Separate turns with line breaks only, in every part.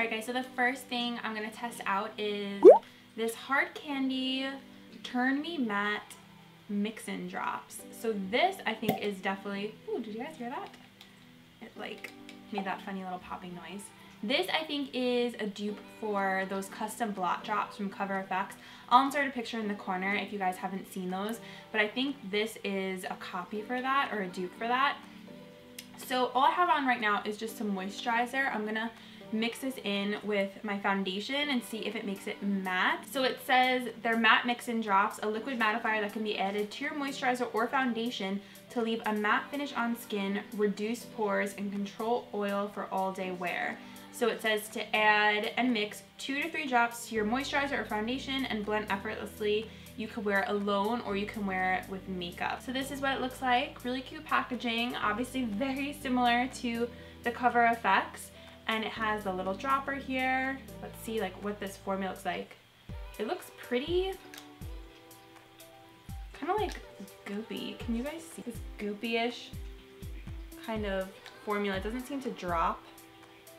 Alright guys, so the first thing I'm going to test out is this Hard Candy Turn Me Matte Mix-In Drops. So this I think is definitely, ooh, did you guys hear that? It like made that funny little popping noise. This I think is a dupe for those custom blot drops from Cover FX. I'll insert a picture in the corner if you guys haven't seen those, but I think this is a copy for that or a dupe for that. So all I have on right now is just some moisturizer. I'm gonna mix this in with my foundation and see if it makes it matte. So it says they're matte mix-in drops, a liquid mattifier that can be added to your moisturizer or foundation to leave a matte finish on skin, reduce pores, and control oil for all day wear. So it says to add and mix two to three drops to your moisturizer or foundation and blend effortlessly. You can wear it alone or you can wear it with makeup. So this is what it looks like. Really cute packaging. Obviously very similar to the Cover FX and it has a little dropper here. Let's see like what this formula looks like. It looks pretty, kind of like goopy. Can you guys see this goopy-ish kind of formula? It doesn't seem to drop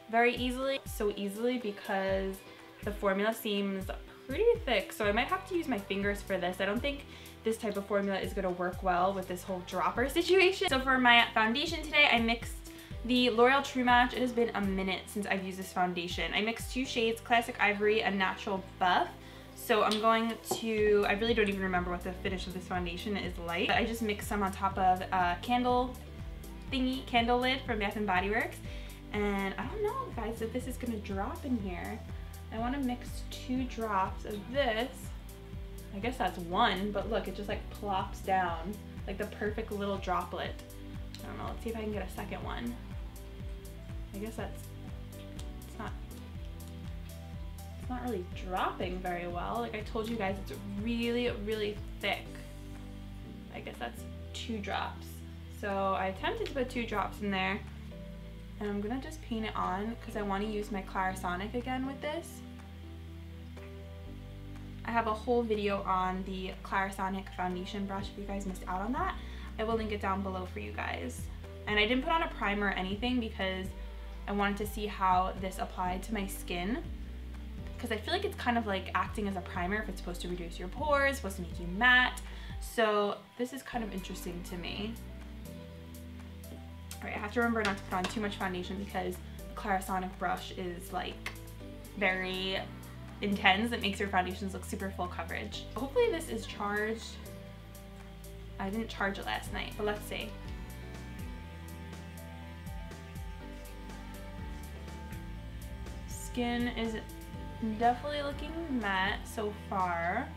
very easily, so easily because the formula seems pretty thick. So I might have to use my fingers for this. I don't think this type of formula is gonna work well with this whole dropper situation. So for my foundation today, I mixed the L'Oreal True Match, it has been a minute since I've used this foundation. I mixed two shades, Classic Ivory and Natural Buff. So I'm going to, I really don't even remember what the finish of this foundation is like. I just mixed some on top of a candle thingy, candle lid from Bath & Body Works. And I don't know, guys, if this is gonna drop in here. I wanna mix two drops of this. I guess that's one, but look, it just like plops down. Like the perfect little droplet. I don't know, let's see if I can get a second one. I guess that's, it's not, it's not really dropping very well. Like I told you guys, it's really, really thick. I guess that's two drops. So I attempted to put two drops in there and I'm gonna just paint it on because I want to use my Clarisonic again with this. I have a whole video on the Clarisonic foundation brush if you guys missed out on that. I will link it down below for you guys. And I didn't put on a primer or anything because I wanted to see how this applied to my skin because I feel like it's kind of like acting as a primer if it's supposed to reduce your pores, supposed to make you matte. So this is kind of interesting to me. All right, I have to remember not to put on too much foundation because the Clarisonic brush is like very intense. It makes your foundations look super full coverage. Hopefully this is charged. I didn't charge it last night, but let's see. Skin is definitely looking matte so far.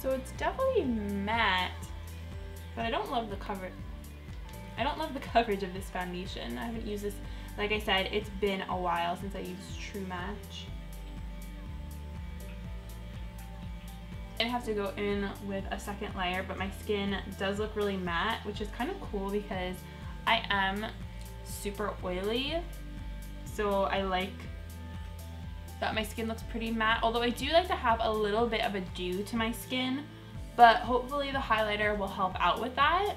So it's definitely matte, but I don't love the cover. I don't love the coverage of this foundation. I haven't used this, like I said, it's been a while since I used True Match. I have to go in with a second layer, but my skin does look really matte, which is kind of cool because I am super oily. So I like that my skin looks pretty matte, although I do like to have a little bit of a dew to my skin, but hopefully the highlighter will help out with that.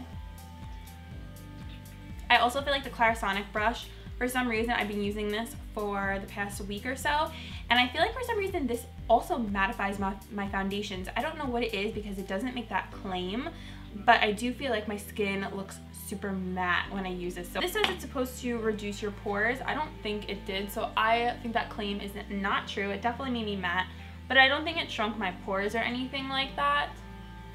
I also feel like the Clarisonic brush, for some reason I've been using this for the past week or so, and I feel like for some reason this also mattifies my, my foundations. I don't know what it is because it doesn't make that claim, but I do feel like my skin looks super matte when I use this. So this says it's supposed to reduce your pores. I don't think it did, so I think that claim is not true. It definitely made me matte, but I don't think it shrunk my pores or anything like that.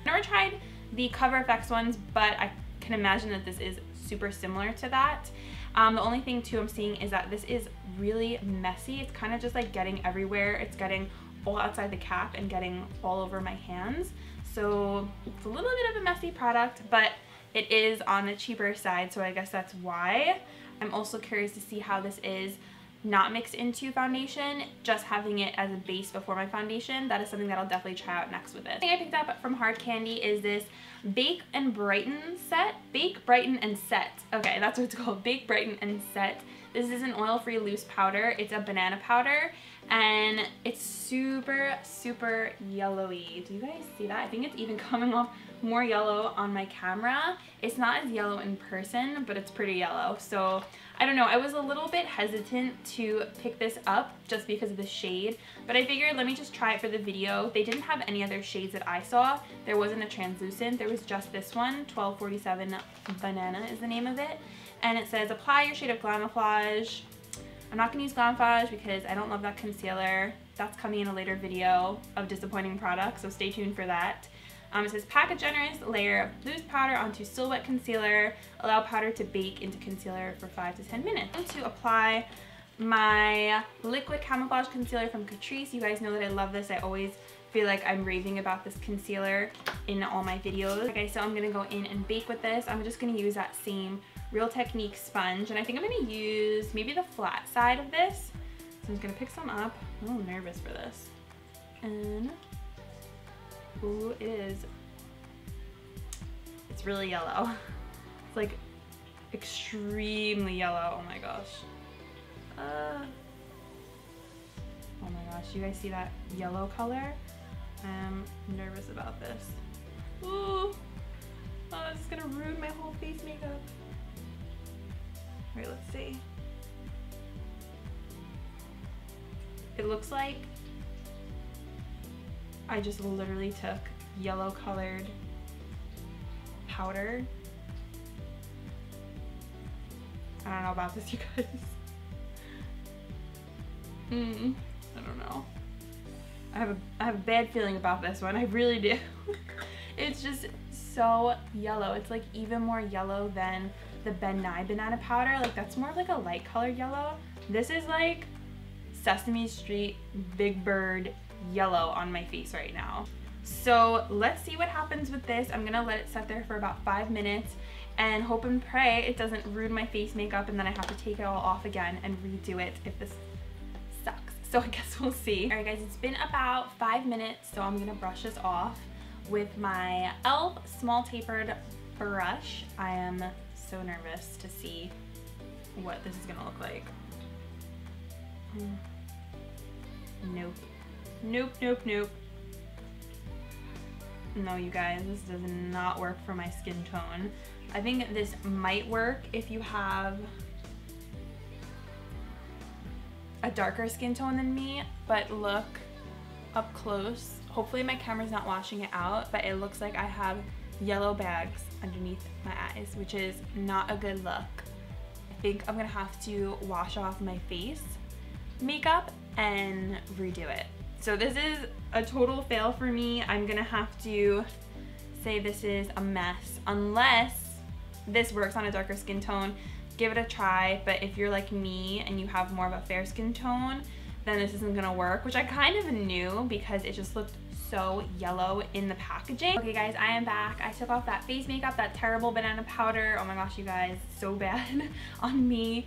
I've never tried the Cover FX ones, but I can imagine that this is super similar to that. Um, the only thing too I'm seeing is that this is really messy. It's kind of just like getting everywhere. It's getting all outside the cap and getting all over my hands. So it's a little bit of a messy product, but it is on the cheaper side, so I guess that's why. I'm also curious to see how this is not mixed into foundation, just having it as a base before my foundation. That is something that I'll definitely try out next with it. The thing I picked up from Hard Candy is this Bake and Brighten set. Bake, Brighten, and Set. Okay, that's what it's called. Bake, Brighten, and Set. This is an oil-free loose powder. It's a banana powder and it's super, super yellowy. Do you guys see that? I think it's even coming off more yellow on my camera. It's not as yellow in person, but it's pretty yellow. So I don't know, I was a little bit hesitant to pick this up just because of the shade, but I figured let me just try it for the video. They didn't have any other shades that I saw. There wasn't a translucent, there was just this one, 1247 Banana is the name of it. And it says apply your shade of Glamoflauge. I'm not gonna use Glamoflauge because I don't love that concealer. That's coming in a later video of disappointing products, so stay tuned for that. Um, it says pack a generous layer of loose powder onto silhouette concealer. Allow powder to bake into concealer for 5 to 10 minutes. And to apply my liquid camouflage concealer from Catrice. You guys know that I love this. I always feel like I'm raving about this concealer in all my videos. Okay, so I'm gonna go in and bake with this. I'm just gonna use that same Real Technique sponge and I think I'm gonna use maybe the flat side of this. So I'm just gonna pick some up. I'm a little nervous for this. And It is. It's really yellow. It's like extremely yellow. Oh my gosh. Uh, oh my gosh, you guys see that yellow color? I'm nervous about this. Ooh. Oh, this is gonna ruin my whole face makeup. Alright, let's see. It looks like I just literally took yellow colored powder. I don't know about this, you guys. Hmm, I don't know. I have a I have a bad feeling about this one. I really do. it's just so yellow. It's like even more yellow than the Ben Nye banana powder. Like that's more of like a light colored yellow. This is like Sesame Street Big Bird yellow on my face right now. So let's see what happens with this. I'm gonna let it set there for about five minutes and hope and pray it doesn't ruin my face makeup and then I have to take it all off again and redo it if this sucks. So I guess we'll see. All right guys, it's been about five minutes, so I'm gonna brush this off with my e.l.f. small tapered brush. I am so nervous to see what this is gonna look like. Mm. Nope. Nope, nope, nope. No, you guys, this does not work for my skin tone. I think this might work if you have a darker skin tone than me, but look up close. Hopefully my camera's not washing it out, but it looks like I have yellow bags underneath my eyes, which is not a good look. I think I'm gonna have to wash off my face makeup and redo it. So this is a total fail for me. I'm gonna have to say this is a mess unless this works on a darker skin tone. Give it a try, but if you're like me and you have more of a fair skin tone, then this isn't gonna work, which I kind of knew because it just looked so yellow in the packaging. Okay guys, I am back. I took off that face makeup, that terrible banana powder. Oh my gosh, you guys, so bad on me.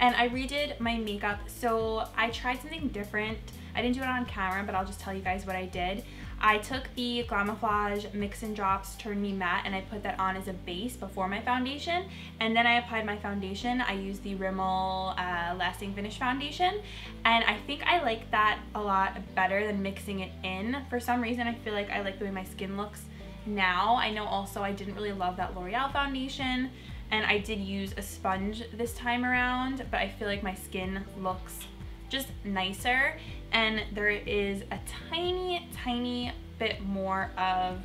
And I redid my makeup. So I tried something different I didn't do it on camera, but I'll just tell you guys what I did. I took the Glamoflauge Mix and Drops Turn Me Matte and I put that on as a base before my foundation. And then I applied my foundation. I used the Rimmel uh, Lasting Finish Foundation. And I think I like that a lot better than mixing it in. For some reason, I feel like I like the way my skin looks now. I know also I didn't really love that L'Oreal foundation and I did use a sponge this time around, but I feel like my skin looks just nicer and there is a tiny, tiny bit more of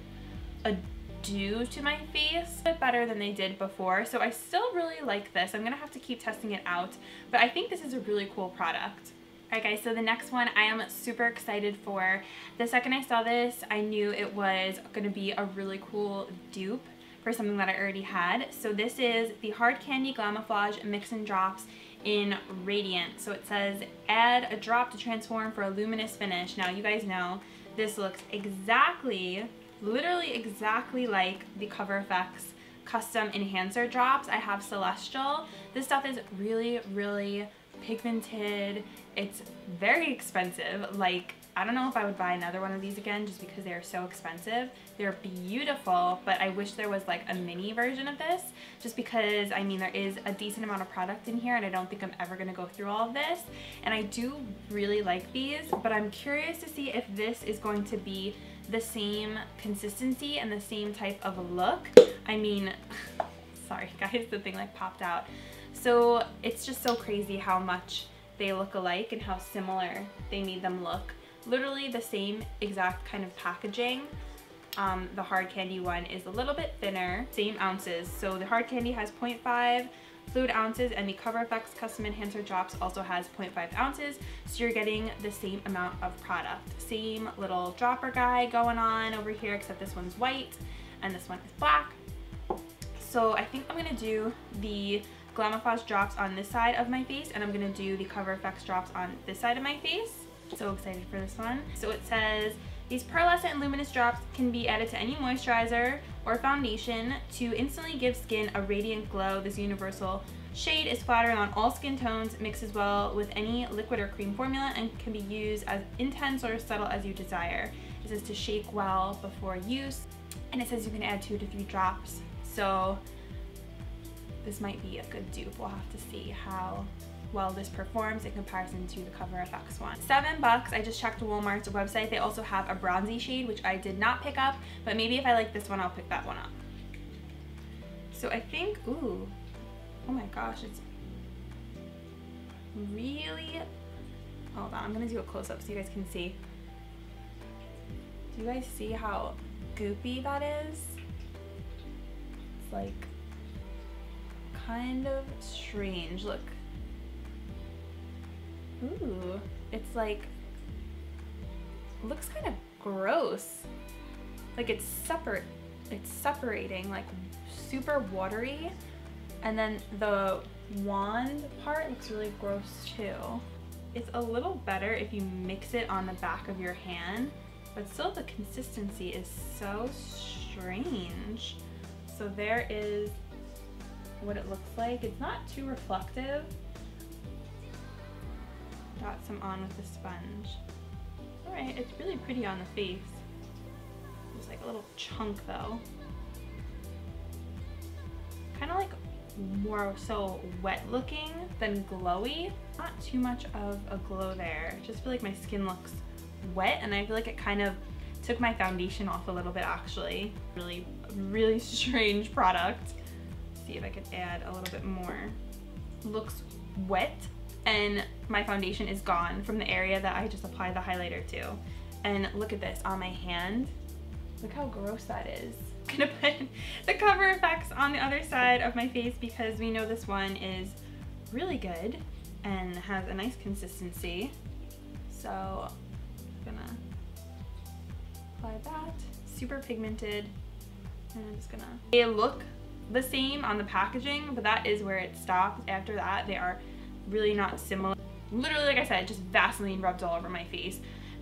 a dew to my face, a bit better than they did before. So I still really like this. I'm gonna have to keep testing it out, but I think this is a really cool product. Alright guys, so the next one I am super excited for. The second I saw this, I knew it was gonna be a really cool dupe for something that I already had. So this is the Hard Candy Glamoflauge Mix and Drops in Radiant. So it says, add a drop to transform for a luminous finish. Now you guys know this looks exactly, literally exactly like the Cover FX custom enhancer drops. I have Celestial. This stuff is really, really pigmented. It's very expensive. Like I don't know if I would buy another one of these again just because they are so expensive. They're beautiful, but I wish there was like a mini version of this just because, I mean, there is a decent amount of product in here and I don't think I'm ever going to go through all of this. And I do really like these, but I'm curious to see if this is going to be the same consistency and the same type of look. I mean, sorry guys, the thing like popped out. So it's just so crazy how much they look alike and how similar they made them look. Literally the same exact kind of packaging. Um, the hard candy one is a little bit thinner, same ounces. So the hard candy has 0.5 fluid ounces and the Cover FX Custom Enhancer Drops also has 0.5 ounces. So you're getting the same amount of product. Same little dropper guy going on over here, except this one's white and this one is black. So I think I'm gonna do the Glamoflauge drops on this side of my face and I'm gonna do the Cover FX drops on this side of my face. So excited for this one. So it says, these pearlescent and luminous drops can be added to any moisturizer or foundation to instantly give skin a radiant glow. This universal shade is flattering on all skin tones, mixes well with any liquid or cream formula, and can be used as intense or subtle as you desire. It says to shake well before use, and it says you can add two to three drops. So this might be a good dupe. We'll have to see how well this performs in comparison to the Cover FX one. Seven bucks, I just checked Walmart's website. They also have a bronzy shade, which I did not pick up, but maybe if I like this one, I'll pick that one up. So I think, ooh, oh my gosh, it's really, hold on, I'm gonna do a close up so you guys can see. Do you guys see how goopy that is? It's like kind of strange, look. Ooh, it's like, looks kind of gross. Like it's separate, it's separating, like super watery. And then the wand part looks really gross too. It's a little better if you mix it on the back of your hand, but still the consistency is so strange. So there is what it looks like. It's not too reflective, Got some on with the sponge. Alright, it's really pretty on the face. It's like a little chunk though. Kind of like more so wet looking than glowy. Not too much of a glow there. I just feel like my skin looks wet and I feel like it kind of took my foundation off a little bit actually. Really, really strange product. See if I could add a little bit more. Looks wet and my foundation is gone from the area that I just applied the highlighter to. And look at this on my hand. Look how gross that is. I'm gonna put the Cover FX on the other side of my face because we know this one is really good and has a nice consistency. So I'm gonna apply that. Super pigmented. And I'm just gonna, they look the same on the packaging, but that is where it stops. After that, they are really not similar. Literally, like I said, just Vaseline rubbed all over my face.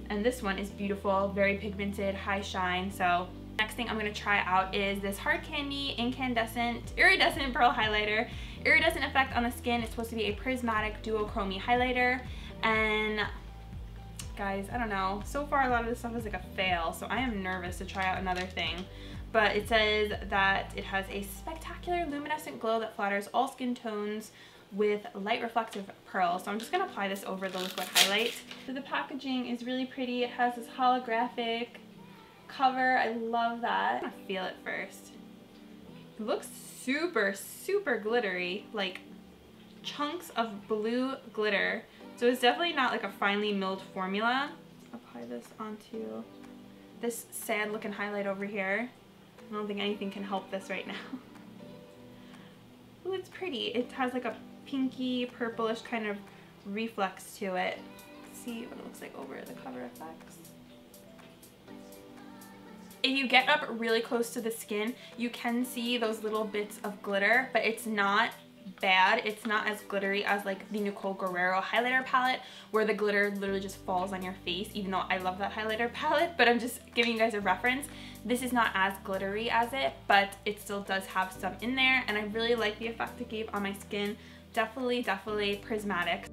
And this one is beautiful, very pigmented, high shine. So next thing I'm gonna try out is this Hard Candy Incandescent Iridescent Pearl Highlighter. Iridescent effect on the skin. It's supposed to be a prismatic duochrome highlighter. And guys, I don't know. So far, a lot of this stuff is like a fail, so I am nervous to try out another thing. But it says that it has a spectacular luminescent glow that flatters all skin tones with light reflective pearl. So I'm just gonna apply this over the liquid highlight. So the packaging is really pretty. It has this holographic cover. I love that. I'm gonna feel it first. It looks super, super glittery, like chunks of blue glitter. So it's definitely not like a finely milled formula. Apply this onto this sad looking highlight over here. I don't think anything can help this right now. Ooh, it's pretty. It has like a pinky purplish kind of reflex to it. Let's see what it looks like over the Cover FX. If you get up really close to the skin, you can see those little bits of glitter, but it's not bad. It's not as glittery as like the Nicole Guerriero highlighter palette where the glitter literally just falls on your face even though I love that highlighter palette but I'm just giving you guys a reference. This is not as glittery as it but it still does have some in there and I really like the effect it gave on my skin definitely, definitely prismatic.